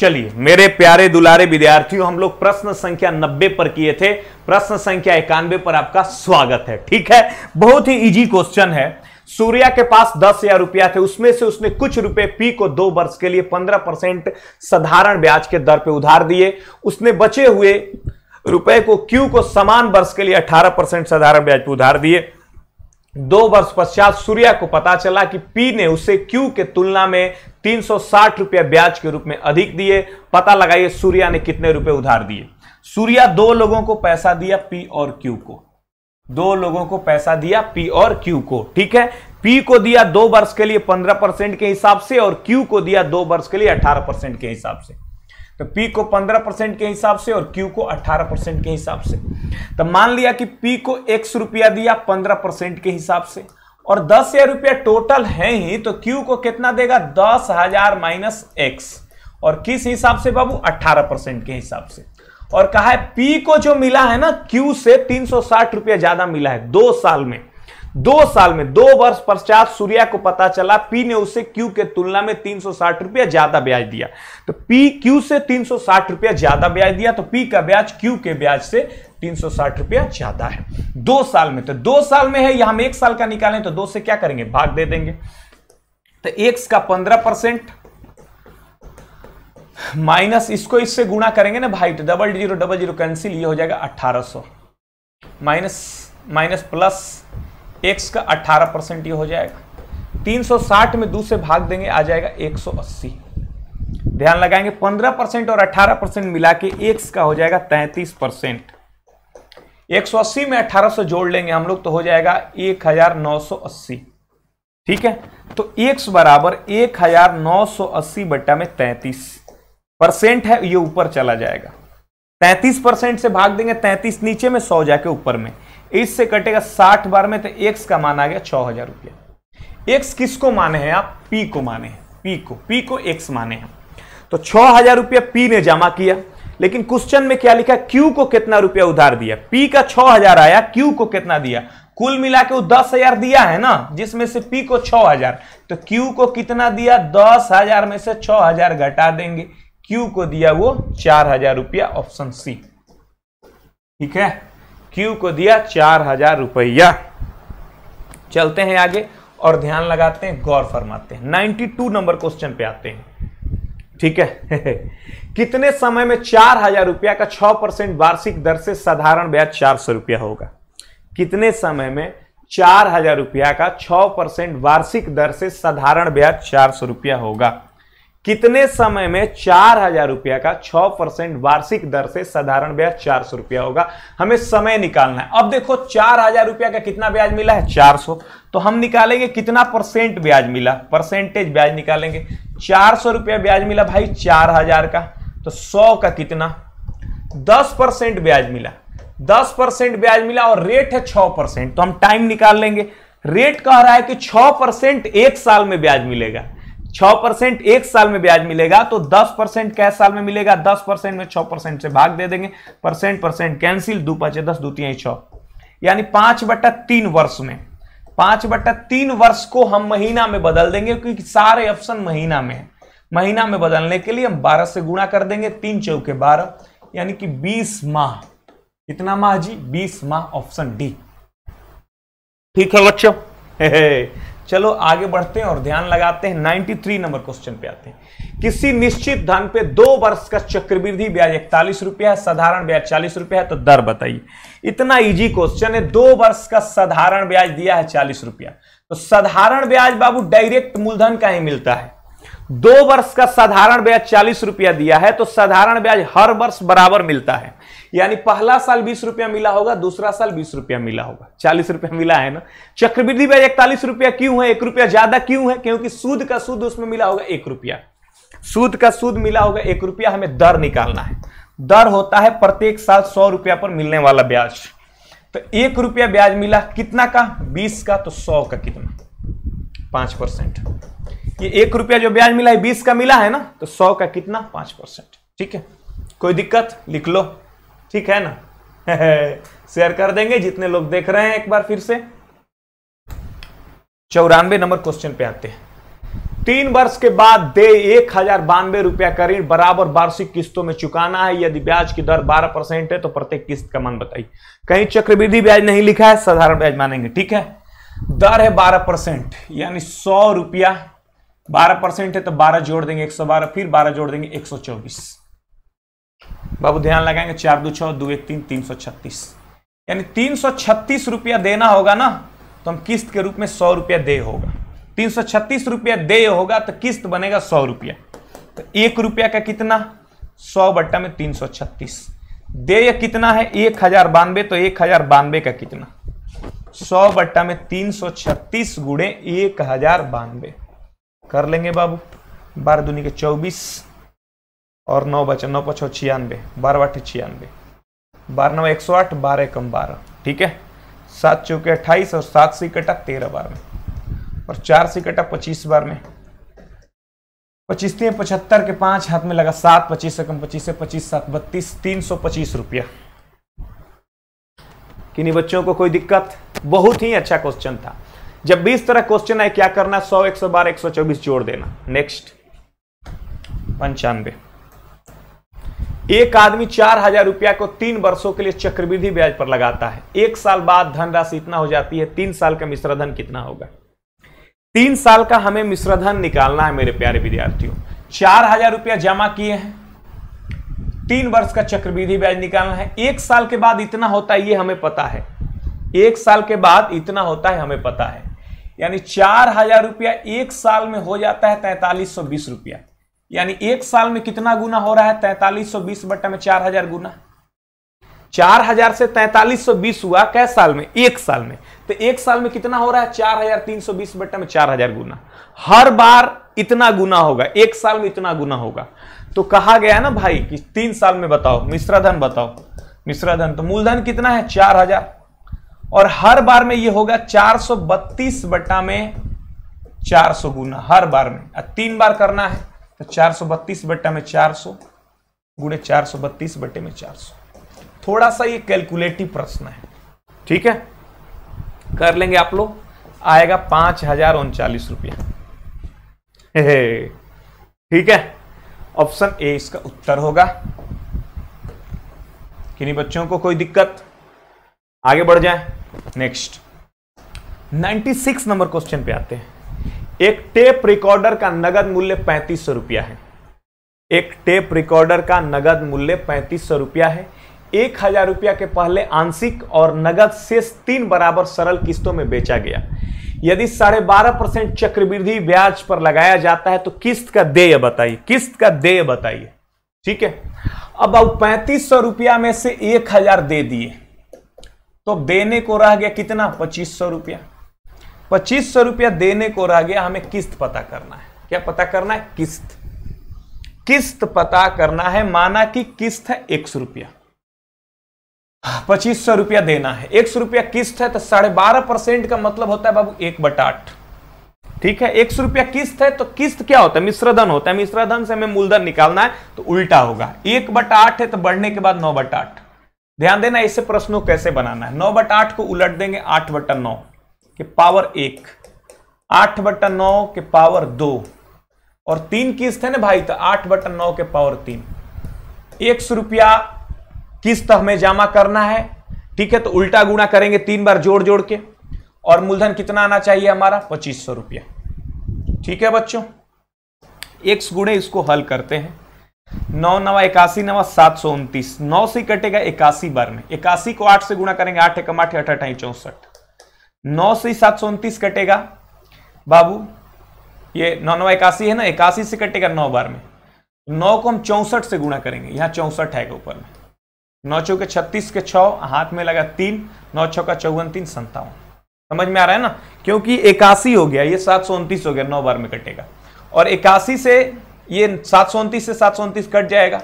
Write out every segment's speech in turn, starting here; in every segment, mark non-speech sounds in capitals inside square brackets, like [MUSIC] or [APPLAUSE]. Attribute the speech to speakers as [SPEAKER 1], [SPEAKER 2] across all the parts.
[SPEAKER 1] चलिए, मेरे प्यारे दुलारे विद्यार्थियों, हम लोग प्रश्न संख्या 90 पर किए थे। प्रश्न संख्या इक्यानवे पर आपका स्वागत है, ठीक है? बहुत ही इजी क्वेश्चन है। सूर्या के पास दस हज़ार रुपया थे, उसमें से उसने कुछ रुपए पी को दो वर्ष के लिए पंद्रह परसेंट साधारण ब्याज के दर पे उधार दिए। उसने बचे हुए रुपए को क्यू को समान वर्ष के लिए अठारह परसेंट साधारण ब्याज पे उधार दिए। दो वर्ष पश्चात सूर्या को पता चला कि पी ने उसे क्यू के तुलना में 360 रुपया ब्याज के रूप में अधिक दिए। पता लगाइए सूर्या ने कितने रुपए उधार दिए। सूर्या दो लोगों को पैसा दिया पी और क्यू को। दो लोगों को पैसा दिया पी और क्यू को, ठीक है? पी को दिया दो वर्ष के लिए पंद्रह परसेंट के हिसाब से और क्यू को दिया दो वर्ष के लिए अठारह परसेंट के हिसाब से। तो पी को पंद्रह परसेंट के हिसाब से और क्यू को अठारह परसेंट के हिसाब से। तो मान लिया कि पी को एक्स रुपया दिया पंद्रह परसेंट के हिसाब से। और दस हज़ार रुपया टोटल है ही तो क्यू को कितना देगा? दस हज़ार माइनस एक्स और किस हिसाब से बाबू? अट्ठारह परसेंट के हिसाब से। और कहा है पी को जो मिला है ना क्यू से तीन सौ साठ रुपया ज़्यादा मिला है, दो साल में। दो साल में, दो वर्ष पश्चात सूर्या को पता चला पी ने उसे क्यू के तुलना में तीन सौ साठ रुपया ज़्यादा ब्याज दिया। तो पी क्यू से तीन सौ साठ रुपया ज़्यादा ब्याज दिया तो पी का ब्याज क्यू के ब्याज से तीन सौ साठ रुपया ज़्यादा है। दो साल में तो दो साल में है यहाँ हम एक साल का निकालें तो दो से क्या करेंगे? भाग दे देंगे। तो एक्स का पंद्रह परसेंट, माइनस इसको इससे गुणा करेंगे ना भाई तो double zero double zero cancel ये हो जाएगा अट्ठारह सौ। माइनस माइनस प्लस एक्स का अट्ठारह परसेंट ये हो जाएगा। 360 में दो से भाग देंगे, आ जाएगा 180 ध्यान लगाएँगे 15 परसेंट और 18 परसेंट मिला के एक्स का हो जाएगा 33 परसेंट। एक सौ अस्सी में 1800 जोड़ लेंगे, हम लोग तो हो जाएगा 1980 ठीक है? तो एक्स बराबर 1980 बट्टा में 33 परसेंट है, ये ऊपर चला जाएगा। 33 परसेंट से भाग देंगे 33 नीचे में 100 जाके ऊपर में। इससे कटेगा 60 बार में तो एक्स का मान आ गया छह हज़ार रुपया। एक्स किसको माने हैं आप? पी को माने हैं। पी को पी को एक्स माने हैं। तो छह हज़ार रुपया पी ने जमा किया। लेकिन क्वेश्चन में क्या लिखा क्यू को कितना रुपया उधार दिया? पी का छह हज़ार आया क्यू को कितना दिया? कुल मिला के वो दस हज़ार दिया है ना, जिसमें से पी को छह हज़ार। तो क्यू को कितना दिया? दस हज़ार में से छह हज़ार घटा देंगे। क्यू को दिया वो चार हज़ार रुपया ऑप्शन सी ठीक है? क्यू को दिया चार हज़ार रुपया। चलते हैं आगे और ध्यान लगाते हैं, गौर फरमाते हैं। 92 नंबर क्वेश्चन पे आते हैं। ठीक है? [LAUGHS] कितने समय में चार हज़ार रुपया का छह परसेंट वार्षिक दर से साधारण ब्याज चार सौ रुपया होगा? कितने समय में चार हज़ार रुपया का छह परसेंट वार्षिक दर से साधारण ब्याज चार सौ रुपया होगा? कितने समय में चार हज़ार रुपया का छह परसेंट वार्षिक दर से साधारण ब्याज चार सौ रुपया होगा? हमें समय निकालना है। अब देखो, चार हज़ार रुपया का कितना ब्याज मिला है? चार सौ। तो हम निकालेंगे कितना परसेंट ब्याज मिला? परसेंटेज ब्याज निकालेंगे। चार सौ रुपया ब्याज मिला भाई, चार हज़ार का। तो सौ का कितना? दस परसेंट ब्याज मिला। दस परसेंट ब्याज मिला और रेट है छह परसेंट। तो हम टाइम निकाल लेंगे। रेट कह रहा है कि छह परसेंट एक साल में ब्याज मिलेगा। छह परसेंट एक साल में ब्याज मिलेगा तो दस परसेंट कै साल में मिलेगा? दस परसेंट में छह परसेंट से भाग दे देंगे। परसेंट परसेंट कैंसिल दो पाँच दस, दो, तीन, छह। यानी पाँच बट्टा तीन वर्ष में। पाँच बट्टा तीन वर्ष को हम महीना में बदल देंगे, क्योंकि सारे ऑप्शन महीना में है। महीना में बदलने के लिए हम बारह से गुणा कर देंगे, तीन चौके बारह, यानी कि बीस माह। कितना माह जी, बीस माह ऑप्शन डी। ठीक है बच्चों? चलो आगे बढ़ते हैं और ध्यान लगाते हैं। 93 नंबर क्वेश्चन पे आते हैं। किसी निश्चित धन पे दो वर्ष का चक्रवृद्धि ब्याज इकतालीस रुपया है, साधारण ब्याज चालीस रुपया है तो दर बताइए। इतना इजी क्वेश्चन है, दो वर्ष का साधारण ब्याज दिया है चालीस रुपया। तो साधारण ब्याज बाबू डायरेक्ट मूलधन का ही मिलता है। दो वर्ष का साधारण ब्याज चालीस रुपया दिया है तो साधारण ब्याज हर वर्ष बराबर मिलता है। यानी पहला साल बीस रुपया मिला होगा, दूसरा साल बीस रुपया मिला होगा। चालीस रुपया मिला है ना? चक्रवृद्धि ब्याज इकतालीस रुपया क्यों है? एक रुपया ज़्यादा क्यों है? क्योंकि सूद का सूद उसमें मिला होगा एक रुपया। सूद का सूद मिला होगा एक रुपया, हमें दर निकालना है। दर होता है प्रत्येक साल सौ रुपया पर मिलने वाला ब्याज। तो एक रुपया ब्याज मिला कितना का? बीस का तो सौ का कितना? पाँच परसेंट। ये एक रुपया जो ब्याज मिला है, बीस का मिला है ना तो सौ का कितना? पाँच परसेंट। ठीक है? कोई दिक्कत? लिख लो। ठीक है ना? [LAUGHS] शेयर कर देंगे, जितने लोग देख रहे हैं एक बार फिर से। चौरानवे नंबर क्वेश्चन पे आते हैं। तीन वर्ष के बाद दे एक हज़ार बानवे रुपया का ऋण बराबर वार्षिक किस्तों में चुकाना है। यदि ब्याज की दर बारह परसेंट है तो प्रत्येक किस्त का मान बताइए। कहीं चक्रवृद्धि ब्याज नहीं लिखा है, साधारण ब्याज मानेंगे, ठीक है? दर है बारह परसेंट, यानी सौ रुपया। बारह परसेंट है तो बारह जोड़ देंगे एक सौ बारह, फिर बारह जोड़ देंगे एक सौ चौबीस। बाबू, ध्यान लगाएँगे, चार दो छह दो एक तीन तीन सौ छत्तीस। यानी तीन सौ छत्तीस रुपया देना होगा ना तो हम किस्त के रूप में सौ रुपया दे होगा। तीन सौ छत्तीस रुपया दे होगा तो किस्त बनेगा सौ रुपया। तो एक रुपया का कितना? सौ बट्टा में तीन सौ छत्तीस। दे कितना है? एक हज़ार बानवे तो एक हज़ार बानवे का कितना? सौ बट्टा में तीन सौ छत्तीस गुड़े एक हज़ार बानवे। कर लेंगे बाबू, बारह दूनी के चौबीस। और नौ बचा, नौ पछो छियानवे, बारह बाटे छियानवे। बारह नौ, एक सौ आठ, बारह कम बारह, ठीक है? सात चौके अट्ठाईस और सात से कटा तेरह बार में। और चार से कटा पच्चीस बार में। पच्चीस तीन, पचहत्तर के पाँच हाथ में लगा सात, पच्चीस से कम पच्चीस से पच्चीस, सात बत्तीस, तीन सौ पच्चीस रुपया। किन्हीं बच्चों को कोई दिक्कत? बहुत ही अच्छा क्वेश्चन था। जब भी इस तरह क्वेश्चन है क्या करना? सौ, एक सौ बारह, एक सौ चौबीस जोड़ देना। नेक्स्ट पंचानवे। एक आदमी चार हज़ार रुपया को तीन वर्षों के लिए चक्रवृद्धि ब्याज पर लगाता है। एक साल बाद धनराशि इतना हो जाती है, तीन साल का मिश्र धन कितना होगा? तीन साल का हमें मिश्रधन निकालना है मेरे प्यारे विद्यार्थियों। चार हज़ार रुपया जमा किए हैं, तीन वर्ष का चक्रवृद्धि ब्याज निकालना है। एक साल के बाद इतना होता है, ये हमें पता है। एक साल के बाद इतना होता है, हमें पता है। यानी चार हज़ार रुपया एक साल में हो जाता है, तैतालीस सौ बीस रुपया। यानी एक साल में कितना गुना हो रहा है? तैतालीस सौ बीस बट्टा में चार हज़ार गुना। चार हज़ार से तैतालीस सौ बीस हुआ कै साल में? एक साल में। तो एक साल में कितना हो रहा है? चार हज़ार तीन सौ बीस बट्टा में चार हज़ार गुना। हर बार इतना गुना होगा। एक साल में इतना गुना होगा। तो कहा गया ना भाई कि तीन साल में बताओ। मिश्राधन बताओ। मिश्राधन तो मूलधन कितना है? चार हज़ार। और हर बार में ये होगा चार सौ बत्तीस बट्टा में चार सौ गुना। हर बार में। तीन बार करना है। तो चार सौ बत्तीस बट्टा में चार सौ गुणे चार सौ बत्तीस बट्टे में चार सौ। थोड़ा सा ये कैलकुलेटिव प्रश्न है, ठीक है? कर लेंगे आप लोग, आएगा पाँच हज़ार उनचालीस रुपया। ठीक है? ऑप्शन ए इसका उत्तर होगा। किन्हीं बच्चों को कोई दिक्कत? आगे बढ़ जाए। नेक्स्ट। 96 नंबर क्वेश्चन पे आते हैं। एक टेप रिकॉर्डर का नगद मूल्य पैंतीस सौ रुपया है। एक टेप रिकॉर्डर का नगद मूल्य पैंतीस सौ रुपया है। एक हज़ार रुपया के पहले आंशिक और नगद शेष तीन बराबर सरल किस्तों में बेचा गया। यदि साढ़े बारह परसेंट चक्रवृद्धि ब्याज पर लगाया जाता है तो किस्त का देय बताइए, किस्त का देय बताइए। ठीक है? अब अब पैंतीस सौ रुपया में से एक हज़ार दे दिए तो देने को रह गया कितना? पच्चीस सौ रुपया। पच्चीस सौ रुपया देने को रह गया, हमें किस्त पता करना है। क्या पता करना है? किस्त। किस्त पता करना है, माना कि किस्त है एक सौ रुपया। पच्चीस सौ रुपया देना है। एक सौ रुपया किस्त है तो साढ़े बारह परसेंट का मतलब होता है बाबू एक बटा आठ। ठीक है? एक सौ रुपया किस्त है तो किस्त क्या होता है? मिश्रधन होता है। मिश्रधन से हमें मूलधन निकालना है तो उल्टा होगा। एक बटा आठ है तो बढ़ने के बाद नौ बटा आठ। ध्यान देना, ऐसे प्रश्नों कैसे बनाना है? नौ बटा आठ को उलट देंगे, आठ बटा नौ। के पावर एक, आठ बटा नौ के पावर दो, और तीन किस्त है ना भाई तो आठ बटा नौ के पावर तीन। एक सौ रुपया किस्त हमें जमा करना है, ठीक है तो उल्टा गुणा करेंगे तीन बार जोड़ जोड़ के, और मूलधन कितना आना चाहिए हमारा? पच्चीस सौ रुपया। ठीक है बच्चों? एक गुणे इसको हल करते हैं। नौ नवा इक्यासी नवा सात सौ उनतीस। नौ से कटेगा इक्यासी बार में। इक्यासी को आठ से गुणा करेंगे, आठ एक आठ अठ अठाई चौसठ। नौ से सात सौ उनतीस कटेगा। बाबू, ये नौ नौ इक्यासी है ना, इक्यासी से कटेगा नौ बार में। नौ को हम चौसठ से गुणा करेंगे, यहाँ चौसठ है ऊपर में। नौ चौके छत्तीस के छह, हाथ में लगा तीन, नौ छौ का चौवन तीन संतावन समझ में आ रहा है ना? क्योंकि इक्यासी हो गया, ये सात सौ उनतीस हो गया, नौ बार में कटेगा। और इक्यासी से ये सात सौ उनतीस से सात सौ उनतीस कट जाएगा,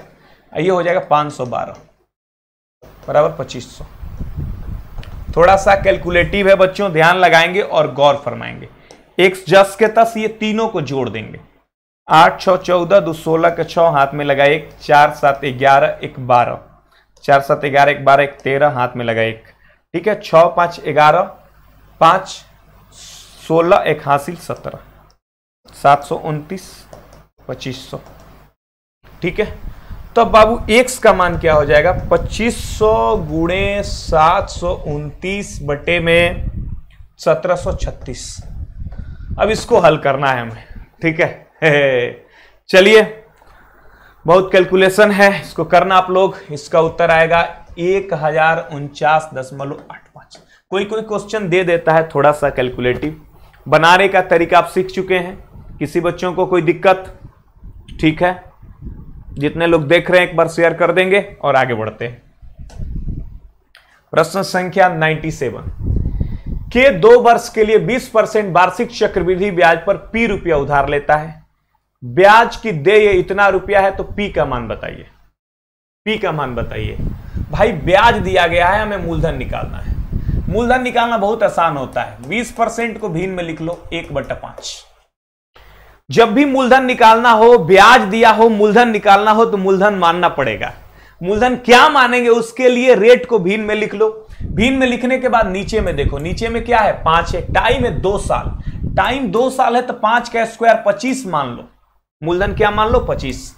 [SPEAKER 1] ये हो जाएगा पाँच सौ बारह, बराबर पच्चीस सौ। थोड़ा सा कैलकुलेटिव है बच्चों, ध्यान लगाएँगे और गौर फरमाएँगे। एक जस के तस ये तीनों को जोड़ देंगे। आठ छः चौदह, दो, सोलह के छः हाथ में लगा एक, चार, सात, ग्यारह, एक, बारह। चार, सात, ग्यारह, एक, बारह, एक, तेरह हाथ में लगा एक। ठीक है? छ पाँच, ग्यारह, पाँच, सोलह, एक हासिल, सत्रह। सात सौ उनतीस, पच्चीस सौ। ठीक है? तो बाबू एक्स का मान क्या हो जाएगा? पच्चीस सौ गुणे सात सौ उनतीस बटे में सत्रह सौ छत्तीस। अब इसको हल करना है हमें, ठीक है। चलिए, बहुत कैलकुलेशन है, इसको करना आप लोग। इसका उत्तर आएगा एक हज़ार उनचास दशमलव आठ पाँच। कोई कोई क्वेश्चन दे देता है थोड़ा सा कैलकुलेटिव। बनाने का तरीका आप सीख चुके हैं। किसी बच्चों को कोई दिक्कत? ठीक है? जितने लोग देख रहे हैं, एक बार शेयर कर देंगे और आगे बढ़ते प्रश्न संख्या 97 के दो वर्ष के लिए 20 परसेंट वार्षिक चक्रवृद्धि ब्याज पर पी रुपया उधार लेता है? ब्याज की देय इतना रुपया है तो पी का मान बताइए। पी का मान बताइए। भाई, ब्याज दिया गया है, हमें मूलधन निकालना है। मूलधन निकालना बहुत आसान होता है। 20 परसेंट को भीन में लिख लो, एक बटा पाँच। जब भी मूलधन निकालना हो, ब्याज दिया हो, मूलधन निकालना हो तो मूलधन मानना पड़ेगा। मूलधन क्या मानेंगे उसके लिए रेट को भीन में लिख लो। भीन में लिखने के बाद नीचे में देखो, नीचे में क्या है? पाँच है, टाइम है दो साल। टाइम दो साल है तो पाँच का स्क्वायर पच्चीस मान लो। मूलधन क्या मान लो? पच्चीस।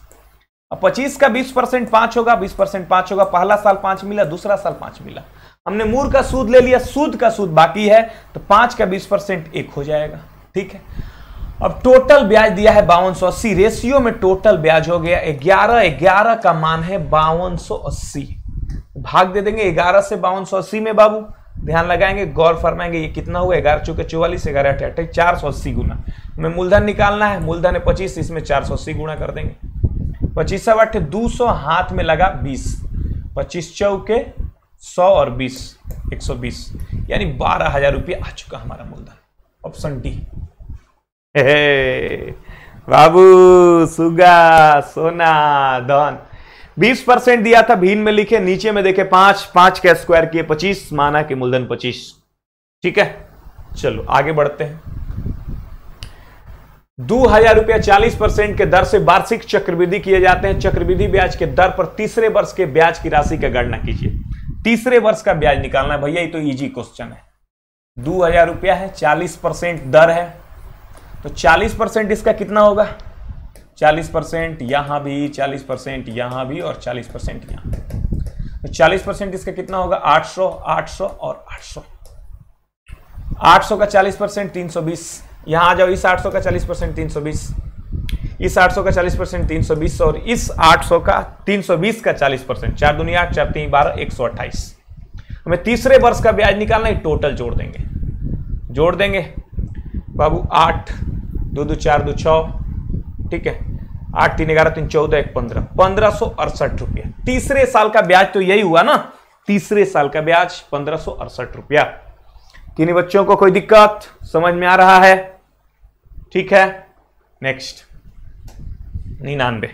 [SPEAKER 1] पच्चीस का बीस परसेंट पाँच होगा, बीस परसेंट पाँच होगा, पहला साल पाँच मिला, दूसरा साल पाँच मिला। हमने मूर का सूद ले लिया, सूद का सूद बाकी है तो पाँच का बीस परसेंट एक हो जाएगा। ठीक है? अब टोटल ब्याज दिया है बावन सौ अस्सी। रेशियो में टोटल ब्याज हो गया ग्यारह। ग्यारह का मान है बावन सौ अस्सी। भाग दे देंगे ग्यारह से बावन सौ अस्सी में बाबू। ध्यान लगाएँगे, गौर फरमाएँगे, ये कितना हुआ? ग्यारह चौके चौवालीस, ग्यारह अठाई चार सौ अस्सी गुना। हमें मूलधन निकालना है, मूलधन है पच्चीस, इसमें चार सौ अस्सी गुना कर देंगे। पच्चीस अठ दो सौ हाथ में लगा बीस। पच्चीस चौके सौ और बीस, एक सौ बीस। यानी बारह हज़ार रुपये आ चुका हमारा मूलधन। Option D. बाबू, सुगा, सोना, धन। बीस परसेंट दिया था भीन में लिखे, नीचे में देखे पाँच पाँच के स्क्वायर किए पच्चीस, माना कि मूलधन पच्चीस। ठीक है? चलो, आगे बढ़ते हैं। दो हज़ार रुपया चालीस परसेंट के दर से वार्षिक चक्रवृद्धि किए जाते हैं। चक्रवृद्धि ब्याज के दर पर तीसरे वर्ष के ब्याज की राशि का गणना कीजिए। तीसरे वर्ष का ब्याज निकालना है। भैया, ये तो इजी क्वेश्चन है। दो हज़ार रुपया है, चालीस परसेंट दर है। तो 40 परसेंट इसका कितना होगा? 40 परसेंट यहाँ भी 40 परसेंट यहाँ भी और 40 परसेंट यहाँ। तो 40 परसेंट इसका कितना होगा? 800 800 और 800 800 का 40 परसेंट तीन यहाँ आ जाओ, इस 800 का 40 परसेंट तीन सौ बीस। इस 800 का 40 परसेंट तीन सौ बीस और इस 800 का 320 का 40 परसेंट। चार दुनिया आठ चार तीन, बारह, एक हमें तीसरे वर्ष का ब्याज निकालना है टोटल जोड़ देंगे। जोड़ देंगे। बाबू, आठ दो दो चार दो छ ठीक है? आठ तीन ग्यारह तीन चौदह एक पंद्रह। पंद्रह सौ अड़सठ रुपया। तीसरे साल का ब्याज तो यही हुआ ना? तीसरे साल का ब्याज पंद्रह सौ अड़सठ रुपया। किन्हीं बच्चों को कोई दिक्कत? समझ में आ रहा है? ठीक है? नेक्स्ट निन्यानवे।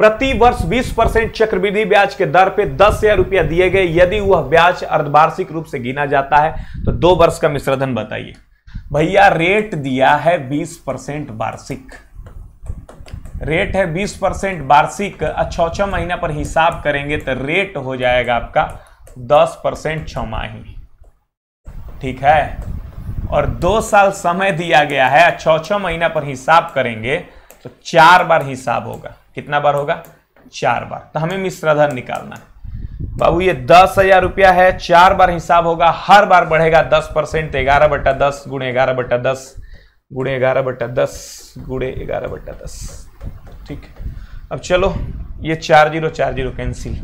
[SPEAKER 1] प्रति वर्ष 20 परसेंट चक्रवृद्धि ब्याज के दर पे दस हज़ार रुपया दिए गए। यदि वह ब्याज अर्धवार्षिक रूप से गिना जाता है तो दो वर्ष का मिश्रधन बताइए। भैया रेट दिया है 20 परसेंट वार्षिक। रेट है 20 परसेंट वार्षिक। अच्छा छह महीना पर हिसाब करेंगे तो रेट हो जाएगा आपका 10 परसेंट छमाही। ठीक है? और दो साल समय दिया गया है। छ छ महीना पर हिसाब करेंगे तो चार बार हिसाब होगा। कितना बार होगा? चार बार। तो हमें मिश्रधन निकालना है। बाबू ये दस हज़ार रुपया है, चार बार हिसाब होगा, हर बार बढ़ेगा दस परसेंट, ग्यारह बट्टा दस गुणे ग्यारह बट्टा दस, गुणे ग्यारह बट्टा दस, गुणे ग्यारह बट्टा दस। ठीक अब चलो, ये चार ज़ीरो चार ज़ीरो कैंसिल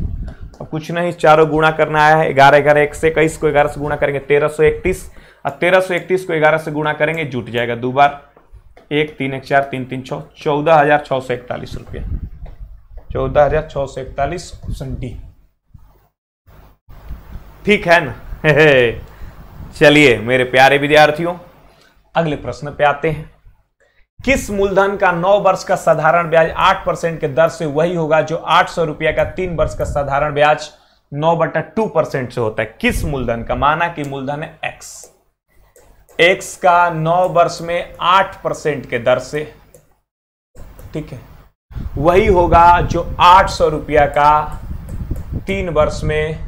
[SPEAKER 1] अब कुछ नहीं, चारों गुणा करना आया है, ग्यारह ग्यारह, एक से इक्कीस को ग्यारह से गुणा करेंगे, तेरह सौ इकतीस। और तेरह सौ इकतीस को ग्यारह से गुणा करेंगे, जुट जाएगा दो बार। एक, तीन, एक, चार, तीन तीन छः चौदह हज़ार छः सौ इकतालीस रुपया। चौदह हज़ार छः सौ इकतालीस ऑप्शन डी ठीक है ना? [LAUGHS] चलिए, मेरे प्यारे विद्यार्थियों, अगले प्रश्न पे आते हैं। किस मूलधन का नौ वर्ष का साधारण ब्याज आठ परसेंट के दर से वही होगा जो आठ सौ रुपया का तीन वर्ष का साधारण ब्याज नौ बटा टू परसेंट से होता है? किस मूलधन का? माना कि मूलधन है एक्स एक्स का नौ वर्ष में आठ परसेंट के दर से, ठीक है, वही होगा जो आठ सौ रुपया का तीन वर्ष में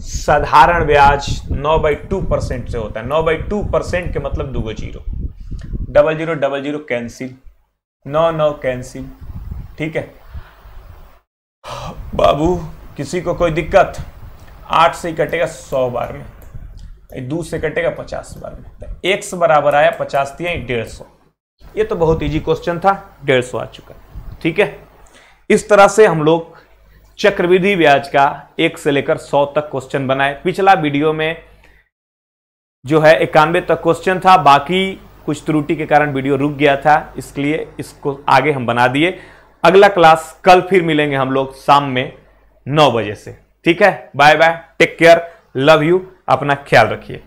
[SPEAKER 1] साधारण ब्याज नौ बाई टू परसेंट से होता है। नौ बाई टू परसेंट के मतलब दो zero. Double zero double zero, cancel. नौ नौ, कैंसिल। ठीक है? बाबू, किसी को कोई दिक्कत? आठ से कटेगा सौ बार में। दो से कटेगा पचास बार में। तो एक्स बराबर आया, पचास दिया डेढ़ सौ। ये तो बहुत इजी क्वेश्चन था, डेढ़ सौ आ चुका। ठीक है? इस तरह से हम लोग चक्रवृद्धि ब्याज का एक से लेकर सौ तक क्वेश्चन बनाए। पिछला वीडियो में जो है इक्यानवे तक क्वेश्चन था, बाकी कुछ त्रुटि के कारण वीडियो रुक गया था इसलिए इसको आगे हम बना दिए। अगला क्लास कल फिर मिलेंगे हम लोग शाम में नौ बजे से। ठीक है? Bye bye take care love you अपना ख्याल रखिए।